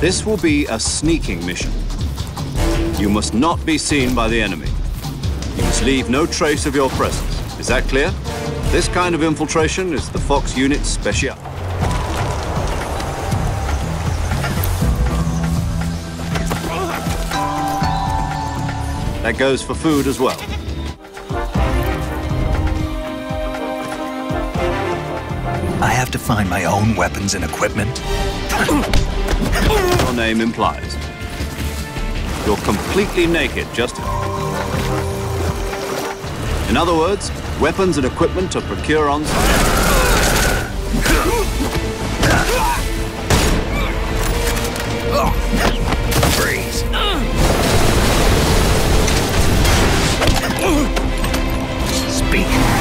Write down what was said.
This will be a sneaking mission. You must not be seen by the enemy. You must leave no trace of your presence. Is that clear? This kind of infiltration is the Fox unit's Special. That goes for food as well. I have to find my own weapons and equipment. name implies. You're completely naked, just... In other words, weapons and equipment to procure on site. Freeze! Speak!